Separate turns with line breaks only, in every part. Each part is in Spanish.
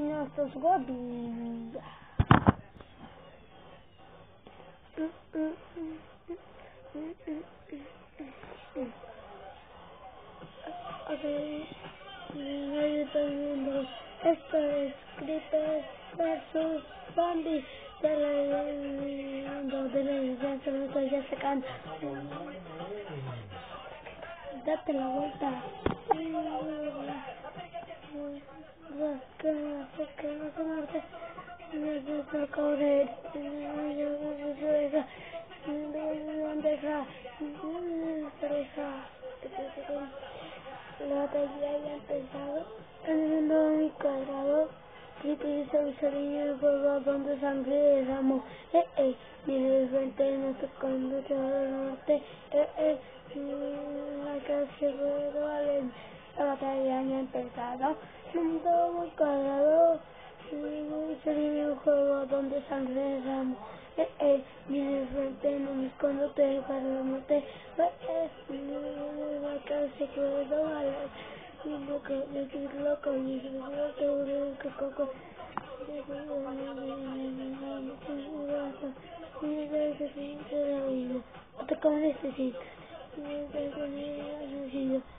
nuestros hobbies. de todo el mundo. Esto es Creepers versus Zombies de la de la no ya sacan. Date la vuelta. La batalla ya ha. En el cuadrado. Se usaría el juego donde sangre derramó. Eh, eh. Mira de frente, se conduce al norte. La batalla ya ha empezado. Mundo muy cuadrado. Sería el juego donde sangre derramó. Eh, eh, frente, no me escondo, te para la muerte. Eh, eh, la casi puedo valer. Y lo que decir loco, y lo que ure que coco.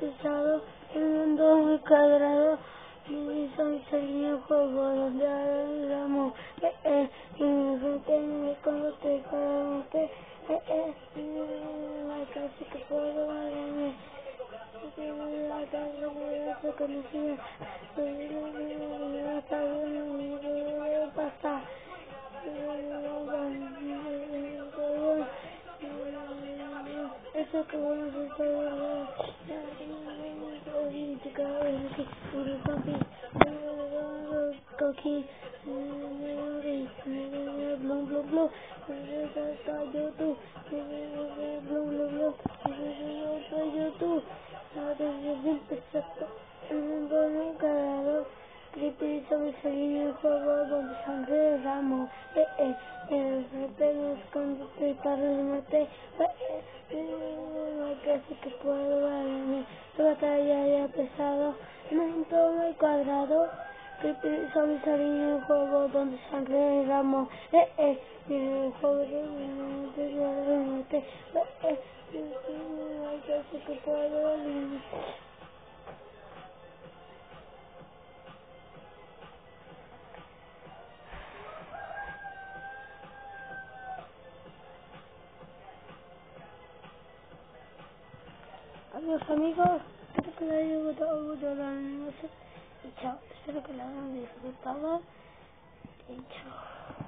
He pesado el mundo muy cuadrado. Mi el juego donde derramó. Eh, eh, mi frente no esconde otro para muerte. Eh, eh, la casi que puedo valerme. La casa de conocida. Pasa. Sobresalía el juego donde sangre derramó. Eh, eh, frente nos conduce para el norte. Casi que puedo valerme. La batalla ya ha pesado. Momento muy cuadrado. Creepy sobresalía el juego donde sangre derramó. Eh, eh, el. Eh, Adiós amigos, espero que les haya gustado la y chao, espero que la hayan disfrutado. Y chao.